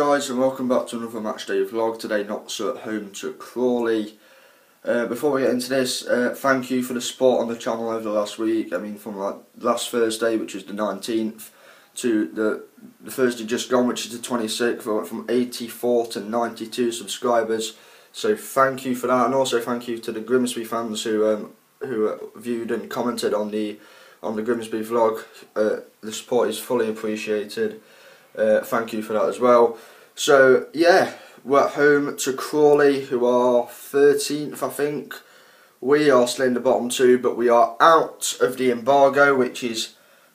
guys and welcome back to another matchday vlog. Today Notts at home to Crawley. Uh, before we get into this, uh, thank you for the support on the channel over the last week. I mean from like last Thursday which is the 19th to the, the Thursday just gone which is the 26th. We went from 84 to 92 subscribers. So thank you for that and also thank you to the Grimsby fans who um, who uh, viewed and commented on the on the Grimsby vlog. Uh, the support is fully appreciated. Uh, thank you for that as well. So yeah, we're at home to Crawley, who are 13th, I think. We are still in the bottom two, but we are out of the embargo, which is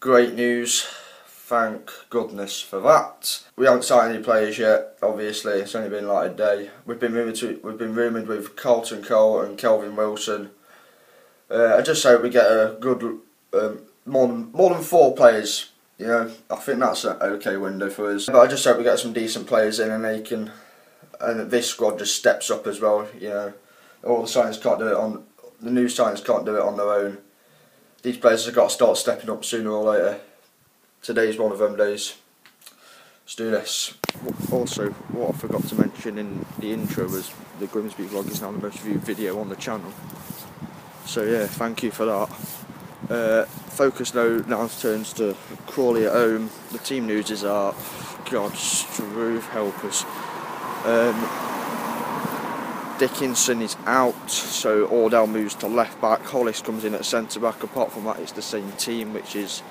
great news. Thank goodness for that. We haven't signed any players yet. Obviously, it's only been like a day. We've been rumored to, we've been rumored with Carlton Cole and Kelvin Wilson. Uh, I just hope we get a good um, more than more than four players know, I think that's an okay window for us. But I just hope we get some decent players in and they can, and this squad just steps up as well. You know, all the signings can't do it on, the new signings can't do it on their own. These players have got to start stepping up sooner or later. Today's one of them days. Let's do this. Also, what I forgot to mention in the intro was the Grimsby vlog is now the most viewed video on the channel. So yeah, thank you for that. Uh, focus now, now turns to Crawley at home. The team news is our God, Struve help us. Um, Dickinson is out, so Audel moves to left back. Hollis comes in at centre back. Apart from that, it's the same team, which is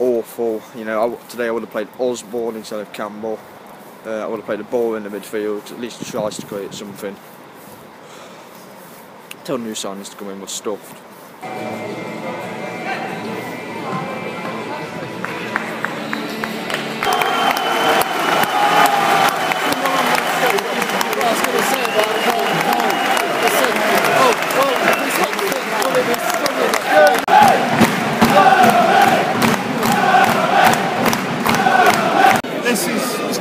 awful. You know, I, today I would have played Osborne instead of Campbell. Uh, I would have played Aborah in the midfield. At least tries to create something. Tell new signings to come in was stuffed.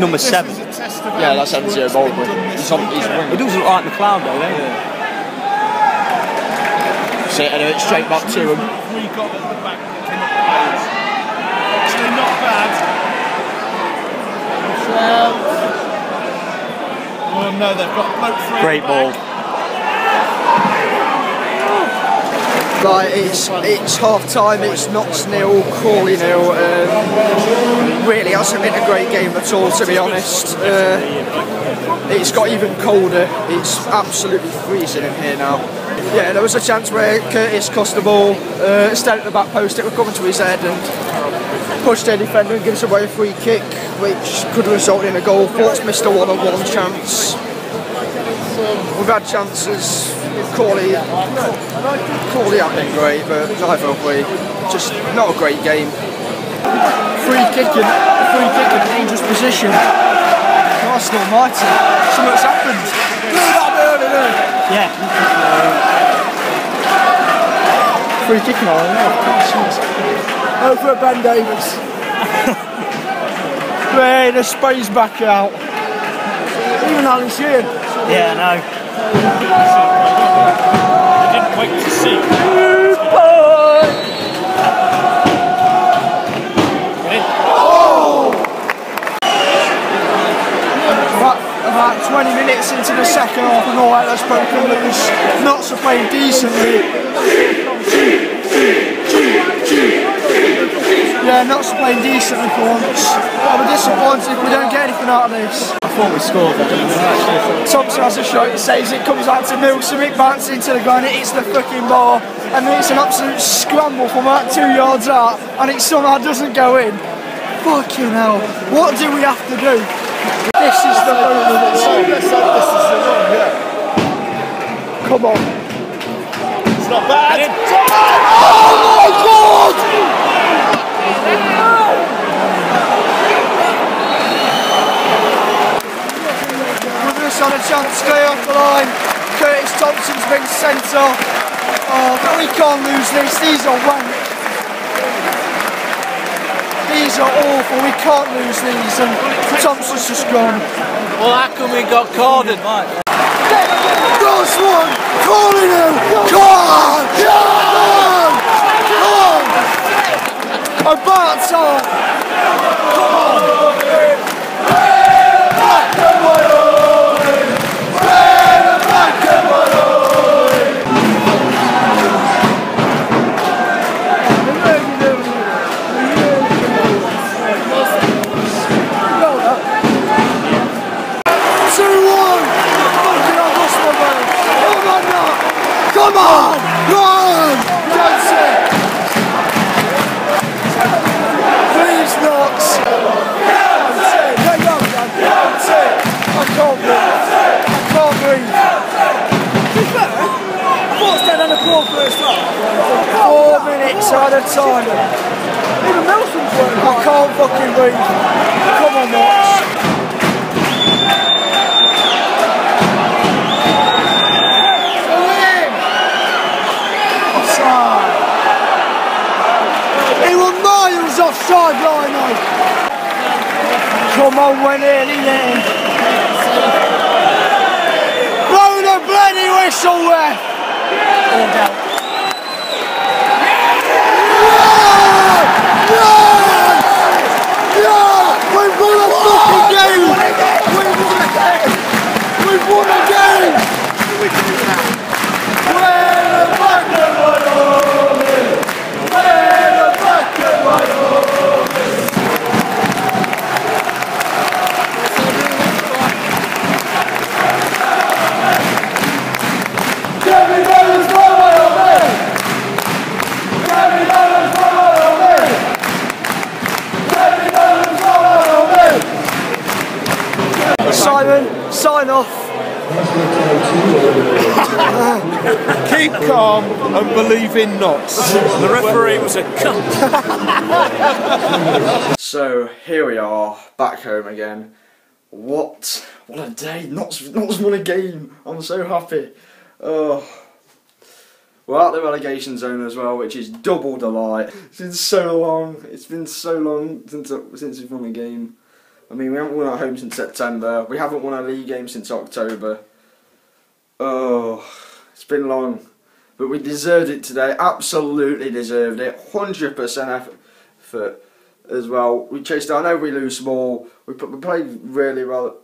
Number seven. Yeah, that's Enzio Boldewijn. He's on, he's He does look like McLeod though, doesn't he? So anyway, it's straight back to him. We got at the back that came up the players. Actually, not bad. Oh no, they've got bloke three. Great ball. Right, it's it's half time. It's Notts nil, Crawley nil. Um, really hasn't been a great game at all, to be honest. Uh, it's got even colder. It's absolutely freezing in here now. Yeah, there was a chance where Curtis crossed the ball, uh, instead at the back post, it would come to his head and pushed their defender and gives away a free kick, which could result in a goal. Forte's missed a one-on-one chance. We've had chances. Crawley, Crawley haven't been great, but neither have we. Just not a great game. Free kicking, free kick in a dangerous position. Christ almighty, something's happened. Yeah. Free kicking on, oh, yeah. Over at Ben Davis. Wait, the space back out. Even Alan Sheehan. Yeah, I know. I didn't wait to see. About, about 20 minutes into the second half and all that, that's broken loose. Notts are playing decently. Yeah, Notts are playing decently for once. I'll be disappointed if we don't get anything out of this. I thought we scored. I didn't. Thompson has a shot, it saves it, comes out to Milsom, it bounces into the ground, it hits the fucking ball, and then it's an absolute scramble from about two yards out, and it somehow doesn't go in. Fucking hell, what do we have to do? This is the moment. This is the one, yeah. Come on. It's not bad. Oh my god! With this on a chance to stay off the line. Curtis Thompson's been sent off. Oh, but we can't lose this. These are wank. These are awful. We can't lose these. And Thompson's just gone. Well, how come we got corded, mate? Last one! Calling him! Come on! Come on! Come on! Come on! At. Even Nelson's working. I can't fucking read. Come on, Watts. Offside. He was miles offside line though. Come on, went in, he in. Blow the bloody whistle, ref. Keep calm and believe in Notts. The referee was a cunt. So here we are, back home again. What what a day! Notts Notts won a game. I'm so happy. Oh. We're out the relegation zone as well, which is double delight. It's been so long. It's been so long since since we've won a game. I mean, we haven't won at home since September. We haven't won a league game since October. Oh, it's been long, but we deserved it today. Absolutely deserved it. Hundred percent effort as well. We chased. I know we lose ball. We we played really well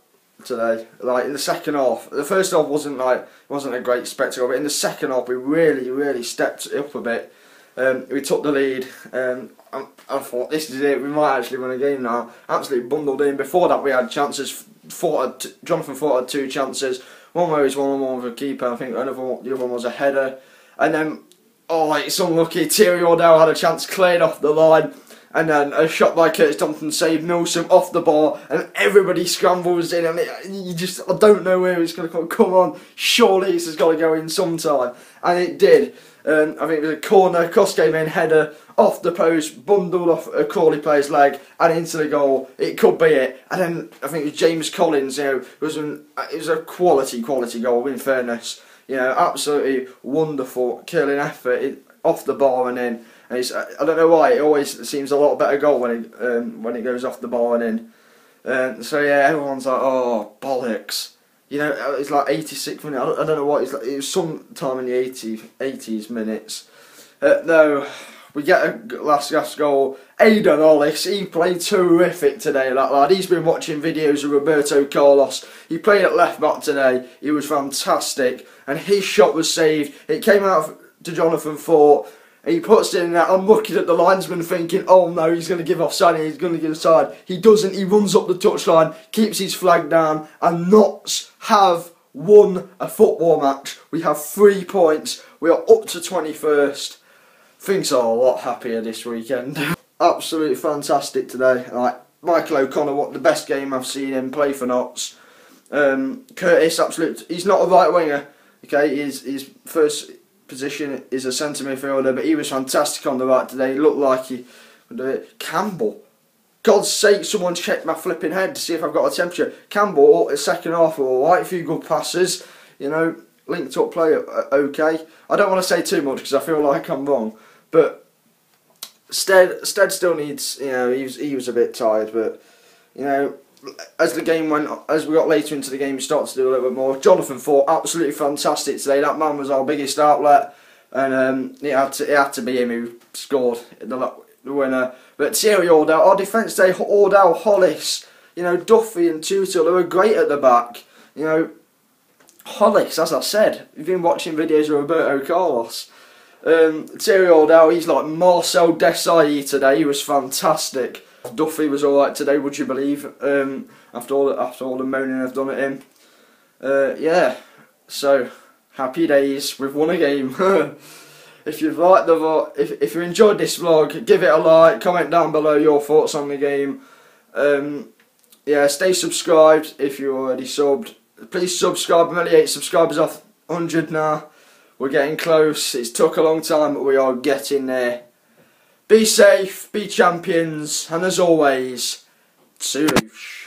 today. Like in the second half, the first half wasn't like wasn't a great spectacle, but in the second half we really really stepped up a bit. Um, we took the lead. Um, I, I thought this is it. We might actually win a game now. Absolutely bundled in. Before that, we had chances. Forte had Jonathan Forte had two chances. One where he's one on one with a keeper. I think another one, the other one was a header. And then, oh, it's unlucky. Thierry Audel had a chance cleared off the line. And then a shot by Curtis Thompson saved Milsom off the bar, and everybody scrambles in, and it, you just I don't know where it's going to come. Come on, surely this has got to go in sometime, and it did. Um, I think it was a corner, cross game in header off the post, bundled off a Crawley player's leg and into the goal. It could be it. And then I think it was James Collins. You know, it was an, it was a quality, quality goal. In fairness, you know, absolutely wonderful curling effort it, off the bar and in. And it's, I don't know why it always seems a lot better goal when it um, when it goes off the bar and in. Um, so yeah, everyone's like, oh bollocks. You know, uh, it's like 86 minutes. I don't, I don't know what it's like. It was some time in the 80, 80s minutes. Uh, no, we get a last last goal. Haydn Hollis, he played terrific today, that lad. He's been watching videos of Roberto Carlos. He played at left back today. He was fantastic, and his shot was saved. It came out to Jonathan Forte. He puts it in there. I'm looking at the linesman thinking, oh no, he's going to give offside he's going to give offside. He doesn't. He runs up the touchline, keeps his flag down, and Notts have won a football match. We have three points. We are up to 21st. Things are a lot happier this weekend. Absolutely fantastic today. Like Michael O'Connor, what the best game I've seen him play for Notts. Um, Curtis, absolute. He's not a right winger. Okay, his his first position is a centre midfielder, but he was fantastic on the right today. He looked like he would do it. Campbell. God's sake, someone check my flipping head to see if I've got a temperature. Campbell, the second half, alright, a few good passes, you know, linked up play, uh, okay. I don't want to say too much because I feel like I'm wrong, but Stead, Stead still needs, you know, he was, he was a bit tired, but, you know, as the game went, as we got later into the game, he started to do a little bit more. Jonathan Forte, absolutely fantastic today. That man was our biggest outlet, and um, it had to, it had to be him who scored the, the winner. But Thierry Audel, our defence today, Ordell, Hollis, you know, Duffy and Tootle, they were great at the back. You know, Hollis, as I said, you've been watching videos of Roberto Carlos. Um, Thierry Audel, he's like Marcel Desailly today. He was fantastic. Duffy was alright today, would you believe? Um, after all, the, after all the moaning I've done at him. Uh, yeah. So happy days. We've won a game. If you've liked the if if you enjoyed this vlog, give it a like. Comment down below your thoughts on the game. Um, yeah, stay subscribed if you're already subbed. Please subscribe. I'm only eight subscribers off 100 now. We're getting close. It's took a long time, but we are getting there. Be safe, be champions, and as always, Touche.